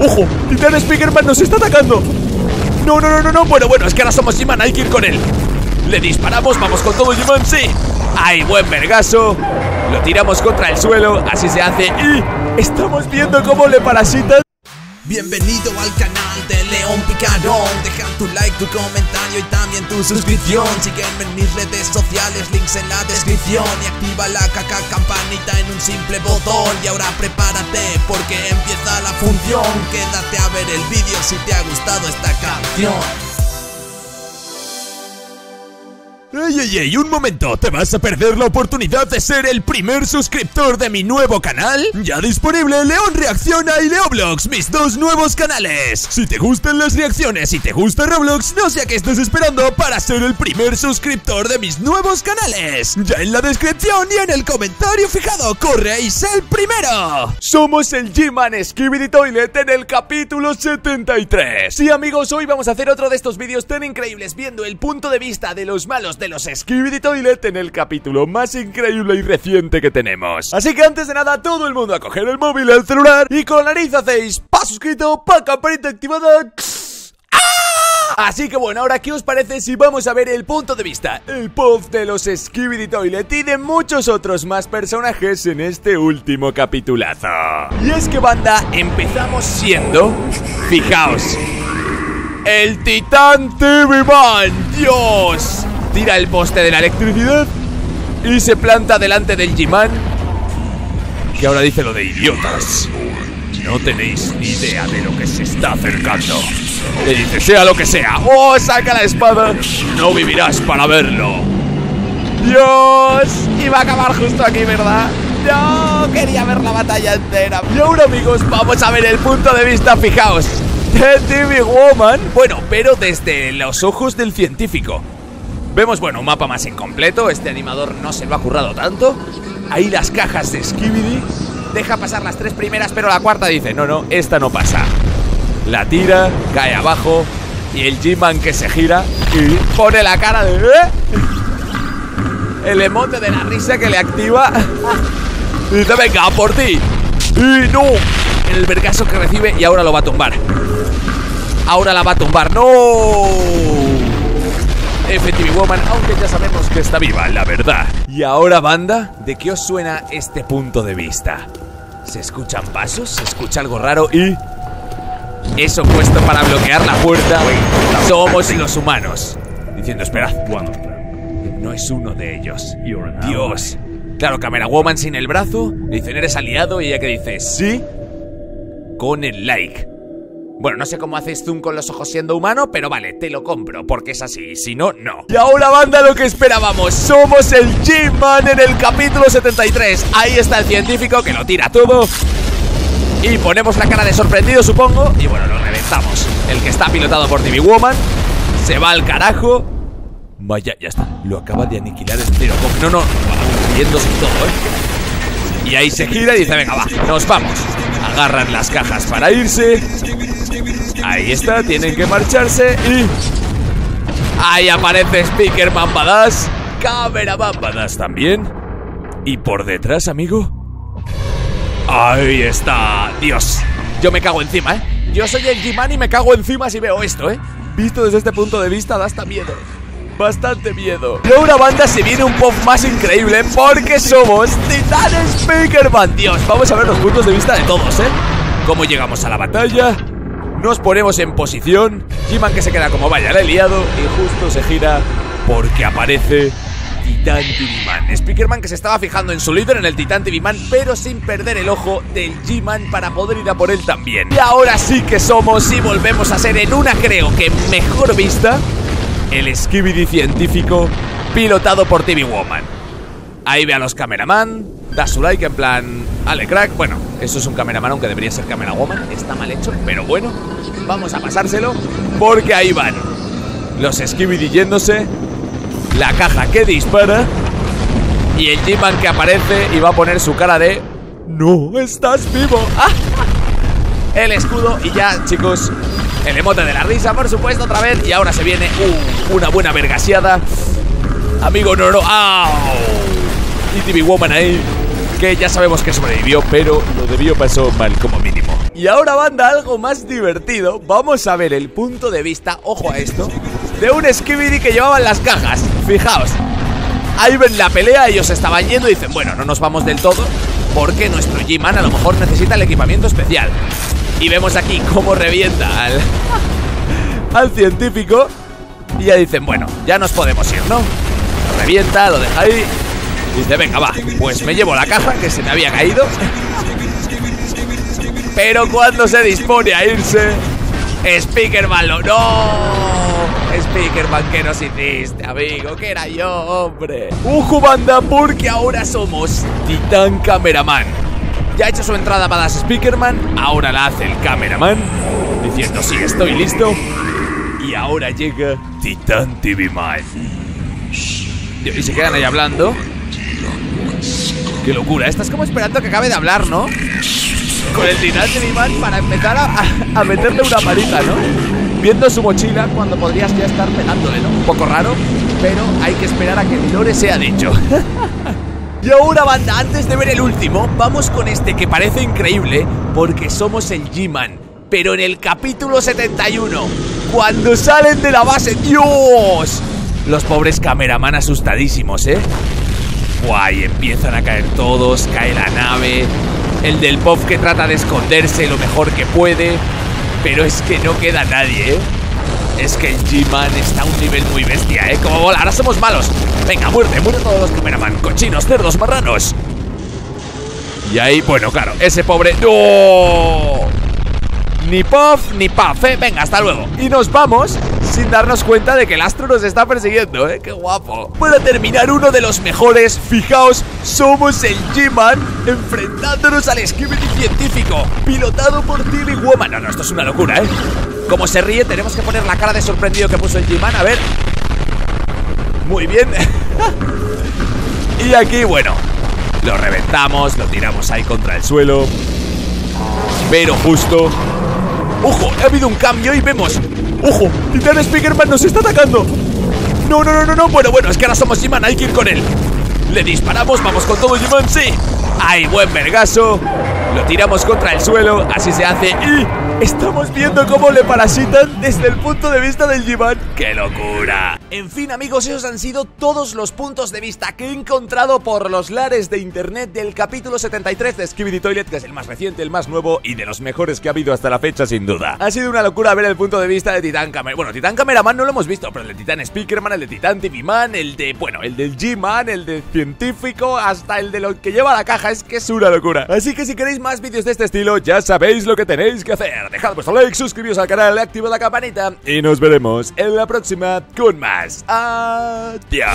¡Ojo! Titan Speakerman nos está atacando No, no, no, no, no Bueno, bueno, es que ahora somos G-Man, hay que ir con él Le disparamos, vamos con todo G-Man, sí ¡Ay, buen vergazo! Lo tiramos contra el suelo, así se hace Y estamos viendo cómo le parasitan Bienvenido al canal de León Picarón. Deja tu like, tu comentario y también tu suscripción. Sígueme en mis redes sociales, links en la descripción. Y activa la caca campanita en un simple botón. Y ahora prepárate porque empieza la función. Quédate a ver el vídeo si te ha gustado esta canción ¡Ey, ey, ey! ¡Un momento! ¿Te vas a perder la oportunidad de ser el primer suscriptor de mi nuevo canal? Ya disponible León Reacciona y Leoblogs, mis dos nuevos canales. Si te gustan las reacciones y te gusta Roblox, no sé a qué estás esperando para ser el primer suscriptor de mis nuevos canales. Ya en la descripción y en el comentario fijado, sé el primero. Somos el G-Man Skibidi Toilet en el capítulo 73. Sí, amigos, hoy vamos a hacer otro de estos vídeos tan increíbles viendo el punto de vista de los malos de los Skibidi Toilet en el capítulo más increíble y reciente que tenemos. Así que antes de nada, todo el mundo a coger el móvil, el celular y con la nariz hacéis paso suscrito, pa campanita activada. ¡Ah! Así que bueno, ahora ¿qué os parece si vamos a ver el punto de vista, el post de los Skibidi Toilet y de muchos otros más personajes en este último capitulazo? Y es que banda, empezamos siendo, fijaos, el Titán Man, Dios, tira el poste de la electricidad y se planta delante del G-Man que ahora dice lo de idiotas. No tenéis ni idea de lo que se está acercando. Le dice, sea lo que sea. ¡Oh, saca la espada! No vivirás para verlo. ¡Dios! Iba a acabar justo aquí, ¿verdad? No, quería ver la batalla entera. Y ahora, amigos, vamos a ver el punto de vista, fijaos. De TV Woman. Bueno, pero desde los ojos del científico. Vemos, bueno, un mapa más incompleto. Este animador no se lo ha currado tanto. Ahí las cajas de Skibidi. Deja pasar las tres primeras, pero la cuarta dice: No, no, esta no pasa. La tira, cae abajo. Y el G-Man que se gira y pone la cara de. ¿eh? El emote de la risa que le activa. Y dice: Venga, por ti. Y no. El vergazo que recibe y ahora lo va a tumbar. Ahora la va a tumbar. ¡No! FTV Woman, aunque ya sabemos que está viva, la verdad. Y ahora, banda, ¿de qué os suena este punto de vista? ¿Se escuchan pasos? ¿Se escucha algo raro? Y... Eso puesto para bloquear la puerta. Somos los humanos. Diciendo, esperad No es uno de ellos. Dios. Claro, Camera Woman sin el brazo. Dicen, eres aliado Y ella que dice, sí Con el like bueno, no sé cómo haces zoom con los ojos siendo humano, pero vale, te lo compro, porque es así, si no, no. Y ahora, banda, lo que esperábamos, somos el G-Man en el capítulo 73. Ahí está el científico que lo tira todo. Y ponemos la cara de sorprendido, supongo, y bueno, lo reventamos. El que está pilotado por TV Woman se va al carajo. Vaya, ya está, lo acaba de aniquilar entero. No, no, yéndose todo, ¿eh? Y ahí se gira y dice, venga, va, nos vamos. Agarran las cajas para irse. Ahí está, tienen que marcharse y... Ahí aparece Speaker Badass Cámara Badass también. Y por detrás, amigo. Ahí está Dios. Yo me cago encima, ¿eh? Yo soy el G-Man y me cago encima si veo esto, ¿eh? Visto desde este punto de vista da hasta miedo. Bastante miedo. Y ahora banda se viene un pop más increíble Porque somos Titan Speakerman Dios, vamos a ver los puntos de vista de todos, ¿eh? Cómo llegamos a la batalla nos ponemos en posición. G-Man que se queda como vaya, le he liado. Y justo se gira porque aparece Titan TV-Man. Speakerman que se estaba fijando en su líder, en el Titan TV-Man, pero sin perder el ojo del G-Man para poder ir a por él también. Y ahora sí que somos y volvemos a ser en una, creo que mejor vista, el Skibidi científico pilotado por TV Woman. Ahí ve a los cameraman, da su like en plan, ale crack. Bueno, eso es un cameraman aunque debería ser camera woman, está mal hecho, pero bueno, vamos a pasárselo porque ahí van los Skibidi yéndose, la caja que dispara y el G-Man que aparece y va a poner su cara de ¡No estás vivo! El escudo y ya, chicos, el emote de la risa, por supuesto, otra vez. Y ahora se viene una buena vergaseada. Amigo, no, no. ¡Au! Y TV Woman ahí Que ya sabemos que sobrevivió, pero lo debió pasó mal como mínimo. Y ahora, banda, algo más divertido. Vamos a ver el punto de vista, ojo a esto, de un Skibidi que llevaban las cajas. Fijaos. Ahí ven la pelea, ellos estaban yendo y dicen, bueno, no nos vamos del todo, porque nuestro G-Man a lo mejor necesita el equipamiento especial. Y vemos aquí cómo revienta al, al científico. Y ya dicen, bueno, ya nos podemos ir, ¿no? Lo revienta, lo deja ahí. Dice, venga, va, pues me llevo la caja que se me había caído. Pero cuando se dispone a irse, Speakerman lo... ¡No! Speakerman, ¿qué nos hiciste, amigo? Que era yo, hombre. ¡Ujo, banda! Porque ahora somos Titán Cameraman. Ya ha hecho su entrada para Speakerman, ahora la hace el cameraman, diciendo, sí, estoy listo. Y ahora llega Titán TV Man. Y se quedan ahí hablando. Qué locura, estás como esperando que acabe de hablar, ¿no? Con el Titán TV Man para empezar a, meterle una paliza, ¿no? Viendo su mochila cuando podrías ya estar pegándole, ¿no? Un poco raro, pero hay que esperar a que el lore sea dicho. Y ahora, banda, antes de ver el último, vamos con este que parece increíble porque somos el G-Man. Pero en el capítulo 71, cuando salen de la base, ¡Dios! Los pobres cameraman asustadísimos, ¿eh? Guay, empiezan a caer todos, cae la nave. El del pop que trata de esconderse lo mejor que puede. Pero es que no queda nadie, ¿eh? Es que el G-Man está a un nivel muy bestia, ¿eh? Como bola, ahora somos malos. Venga, muerte, muerte todos los cameraman. Cochinos, cerdos, marranos. Y ahí, bueno, claro, ese pobre... ¡No! Ni puff ni puff, ¿eh? Venga, hasta luego. Y nos vamos sin darnos cuenta de que el astro nos está persiguiendo, ¿eh? ¡Qué guapo! Para terminar, uno de los mejores, fijaos, somos el G-Man enfrentándonos al Skibidi científico, pilotado por Tilly Woman. No, no, esto es una locura, ¿eh? Como se ríe, tenemos que poner la cara de sorprendido que puso el G-Man. A ver. Muy bien. y aquí, bueno, lo reventamos, lo tiramos ahí contra el suelo. Pero justo... ¡Ojo! Ha habido un cambio y vemos... ¡Ojo! Titan Speakerman nos está atacando. No, no, no, no, no. Bueno, bueno, es que ahora somos G-Man, hay que ir con él. Le disparamos, vamos con todo G-Man, sí. ¡Ay, buen vergazo! Lo tiramos contra el suelo, así se hace y estamos viendo cómo le parasitan desde el punto de vista del G-Man. ¡Qué locura! En fin, amigos, esos han sido todos los puntos de vista que he encontrado por los lares de internet del capítulo 73 de Skibidi Toilet, que es el más reciente, el más nuevo y de los mejores que ha habido hasta la fecha, sin duda. Ha sido una locura ver el punto de vista de Titán Cameraman. Bueno, Titán Cameraman no lo hemos visto, pero el de Titán Speakerman, el de Titán TV Man, el de, bueno, el del G-Man, el del científico, hasta el de lo que lleva la es que es una locura. Así que si queréis más vídeos de este estilo, ya sabéis lo que tenéis que hacer. Dejad vuestro like, suscribiros al canal, activad la campanita y nos veremos en la próxima con más. Adiós.